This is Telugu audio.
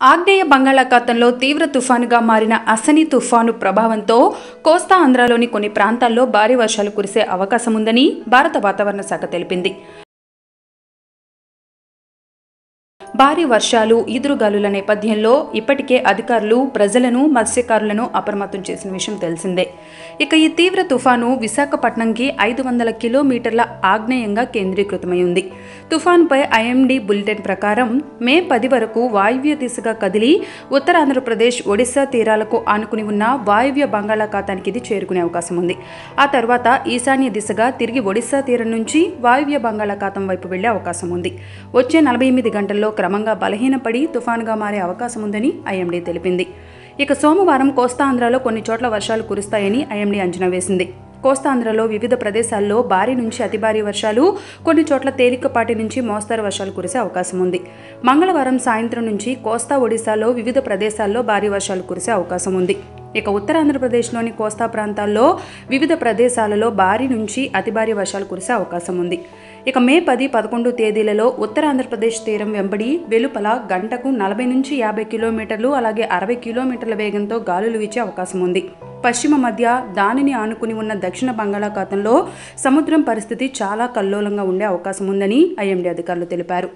ఆగ్నేయ బంగాళాఖాతంలో తీవ్ర తుఫానుగా మారిన అసని తుఫాను ప్రభావంతో కోస్తా ఆంధ్రాలోని కొన్ని ప్రాంతాల్లో భారీ వర్షాలు కురిసే అవకాశం ఉందని భారత వాతావరణ శాఖ తెలిపింది. భారీ వర్షాలు ఈదురుగాలుల నేపథ్యంలో ఇప్పటికే అధికారులు ప్రజలను మత్స్యకారులను అప్రమత్తం చేసిన విషయం తెలిసిందే. ఇక ఈ తీవ్ర తుఫాను విశాఖపట్నంకి ఐదు వందల కిలోమీటర్ల ఆగ్నేయంగా కేంద్రీకృతమై ఉంది తుఫాన్పై ఐఎండీ బులెటిన్ ప్రకారం మే పది వరకు వాయువ్య దిశగా కదిలి ఉత్తరాంధ్రప్రదేశ్ ఒడిశా తీరాలకు ఆనుకుని ఉన్న వాయువ్య బంగాళాఖాతానికి ఇది చేరుకునే అవకాశం ఉంది. ఆ తర్వాత ఈశాన్య దిశగా తిరిగి ఒడిశా తీరం నుంచి వాయువ్య బంగాళాఖాతం వైపు వెళ్ళే అవకాశం ఉంది. వచ్చే నలభై ఎనిమిది గంటల్లో క్రమంగా బలహీనపడి తుఫానుగా మారే అవకాశం ఉందని ఐఎండీ తెలిపింది. ఇక సోమవారం కోస్తాంధ్రలో కొన్ని చోట్ల వర్షాలు కురుస్తాయని ఐఎండీ అంచనా వేసింది. కోస్తాంధ్రలో వివిధ ప్రదేశాల్లో భారీ నుంచి అతి భారీ వర్షాలు కొన్ని చోట్ల తేలికపాటి నుంచి మోస్తరు వర్షాలు కురిసే అవకాశం ఉంది. మంగళవారం సాయంత్రం నుంచి కోస్తా ఒడిశాలో వివిధ ప్రదేశాల్లో భారీ వర్షాలు కురిసే అవకాశం ఉంది. ఇక ఉత్తరాంధ్రప్రదేశ్లోని కోస్తా ప్రాంతాల్లో వివిధ ప్రదేశాలలో భారీ నుంచి అతి భారీ వర్షాలు కురిసే అవకాశం ఉంది. ఇక మే పది పదకొండు తేదీలలో ఉత్తర ఆంధ్రప్రదేశ్ తీరం వెంబడి వెలుపల గంటకు నలభై నుంచి యాభై కిలోమీటర్లు అలాగే అరవై కిలోమీటర్ల వేగంతో గాలులు వీచే అవకాశం ఉంది. పశ్చిమ మధ్య దానిని ఆనుకుని ఉన్న దక్షిణ బంగాళాఖాతంలో సముద్రం పరిస్థితి చాలా కల్లోలంగా ఉండే అవకాశం ఉందని ఐఎండీ అధికారులు తెలిపారు.